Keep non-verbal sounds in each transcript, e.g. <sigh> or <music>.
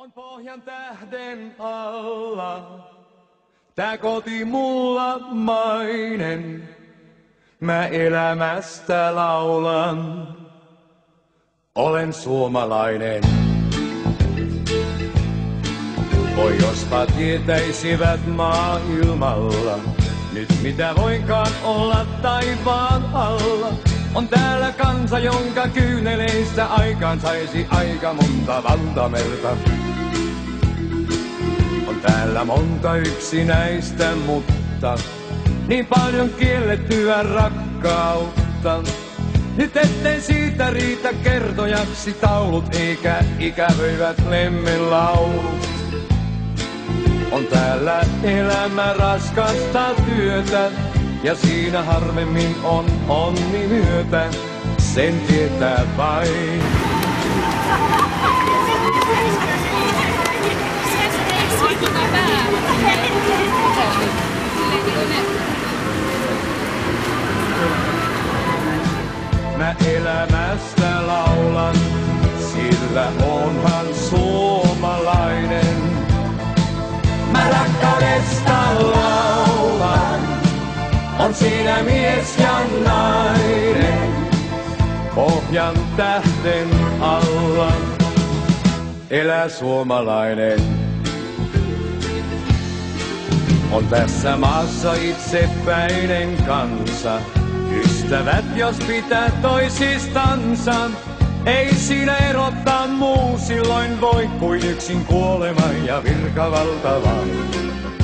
On pohjan tähden alla, tää koti mulla mainen. Mä elämästä laulan, olen suomalainen. Voi jospa tietäisivät maailmalla, nyt mitä voinkaan olla taivaan alla. On täällä kansa, jonka kyyneleistä aikaan saisi aika monta valtamerta. Täällä monta yksinäistä, mutta niin paljon kiellettyä rakkautta. Nyt ettei siitä riitä kertojaksi taulut, eikä ikävöivät lemmenlaulut. On täällä elämä raskasta työtä, ja siinä harvemmin on onni myötä, sen tietää vain. On siinä mies ja nainen. Pohjan tähden alla elää suomalainen. On tässä maassa itsepäinen kansa, Ystävät, jos pitää toisistansa, ei siinä erottaa muu silloin voi kuin yksin kuolema ja virkavalta vain.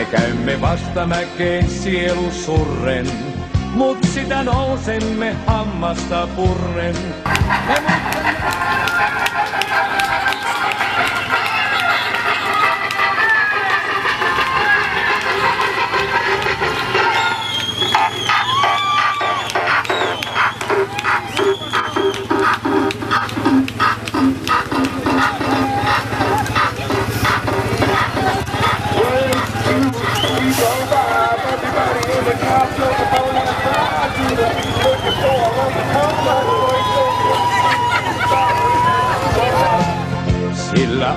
Me käymme vasta mäkeen sielu surren, mut sitä nousemme hammasta purren. Me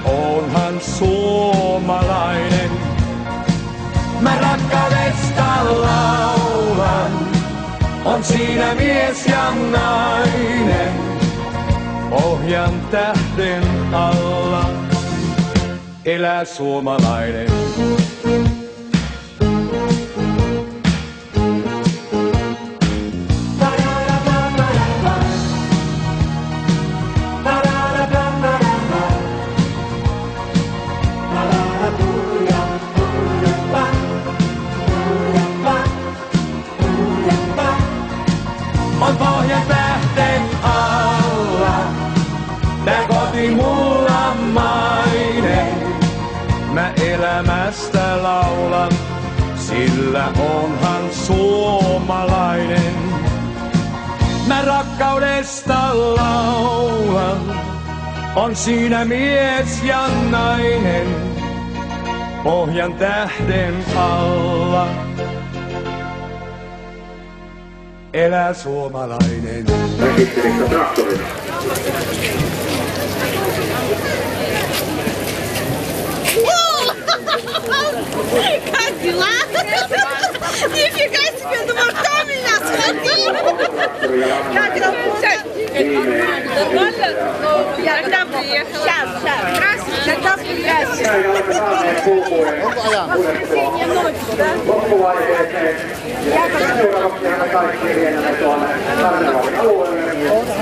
Onhan suomalainen. Mä rakkaudesta laulan, on siinä mies ja nainen. Pohjan tähden alla elää suomalainen. On pohjan tähten alla. Tää koti mulla mainen. Mä elämästä laulan, sillä onhan suomalainen. Mä rakkaudesta laulan, on siinä mies ja nainen. Pohjan tähden alla elää suomalainen. Käsitteleksä traktorilla? <laughs> Kaikki laugh! <laughs> If you guys схватил? Как работа? Нормально? Ну, я когда приехала? Сейчас, сейчас. Здравствуйте. Когда приехала?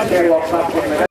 Näin olemme saaneet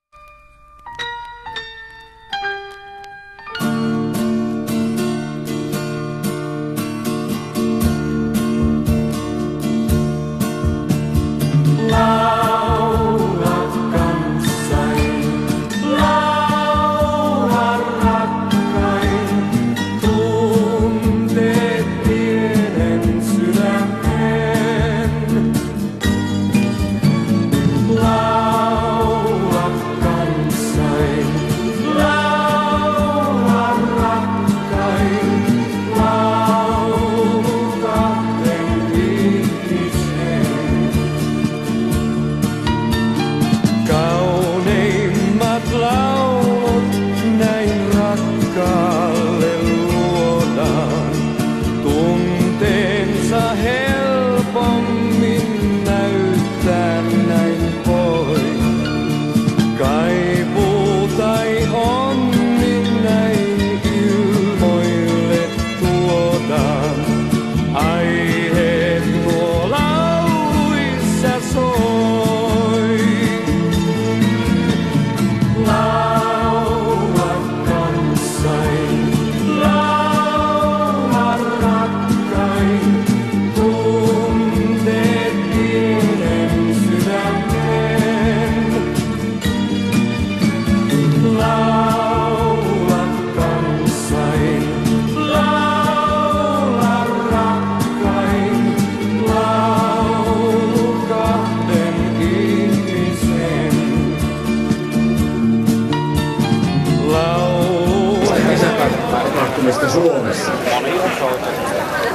liikkumista Suomessa.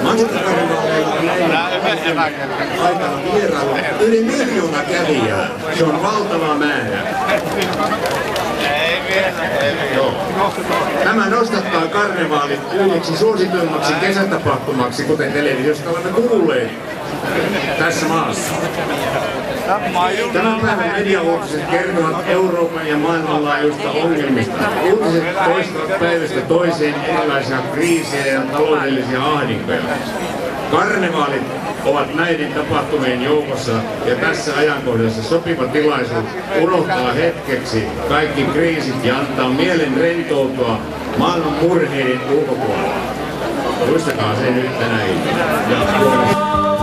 Mansikkarivaaleilla aikana vierailla yli miljoona kävijää. Se on valtava määrä. Tämä nostattaa karnevaalit yhdeksi suosituimmaksi kesätapahtumaksi, kuten televisiosta olemme kuulleet tässä maassa. Tämän päivän mediauutiset kertovat Euroopan ja maailmanlaajuista ongelmista. Uutiset toistavat päivästä toiseen erilaisia kriisejä ja taloudellisia ahdinkoja. Karnevaalit ovat näiden tapahtumien joukossa ja tässä ajankohdassa sopiva tilaisuus unohtaa hetkeksi kaikki kriisit ja antaa mielen rentoutua maailman murheiden ulkopuolella. Muistakaa se nyt tänä iltana.